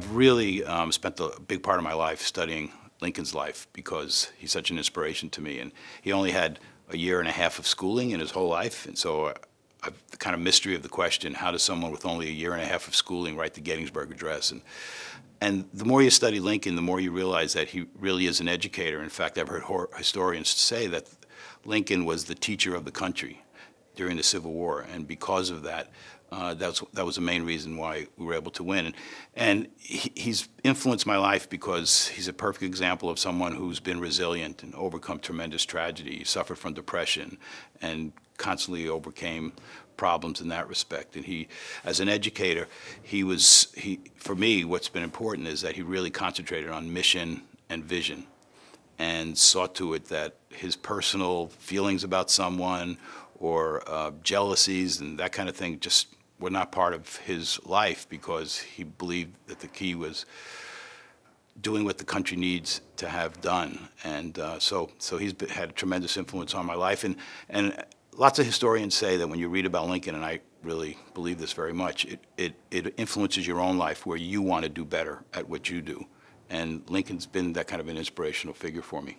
I've really um, spent a big part of my life studying Lincoln's life because he's such an inspiration to me. And he only had a year and a half of schooling in his whole life. And so uh, I've, the kind of mystery of the question, how does someone with only a year and a half of schooling write the Gettysburg Address? And, and the more you study Lincoln, the more you realize that he really is an educator. In fact, I've heard historians say that Lincoln was the teacher of the country during the Civil War. And because of that, uh, that, was, that was the main reason why we were able to win. And, and he, he's influenced my life because he's a perfect example of someone who's been resilient and overcome tremendous tragedy. He suffered from depression and constantly overcame problems in that respect. And he, as an educator, he was, he, for me, what's been important is that he really concentrated on mission and vision and saw to it that his personal feelings about someone or uh, jealousies and that kind of thing just were not part of his life because he believed that the key was doing what the country needs to have done. And uh, so, so he's been, had a tremendous influence on my life. And, and lots of historians say that when you read about Lincoln, and I really believe this very much, it, it, it influences your own life where you want to do better at what you do. And Lincoln's been that kind of an inspirational figure for me.